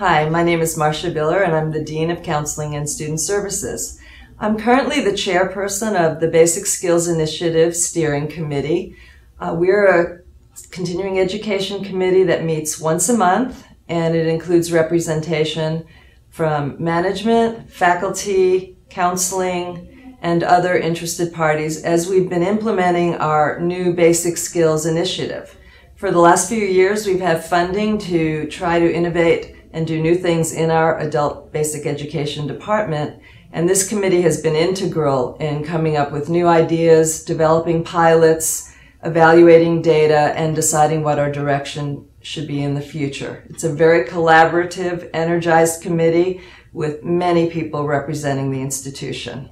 Hi, my name is Marcia Biller and I'm the Dean of Counseling and Student Services. I'm currently the chairperson of the Basic Skills Initiative Steering Committee. Uh, we're a continuing education committee that meets once a month and it includes representation from management, faculty, counseling, and other interested parties as we've been implementing our new Basic Skills Initiative. For the last few years, we've had funding to try to innovate and do new things in our adult basic education department. And this committee has been integral in coming up with new ideas, developing pilots, evaluating data, and deciding what our direction should be in the future. It's a very collaborative, energized committee with many people representing the institution.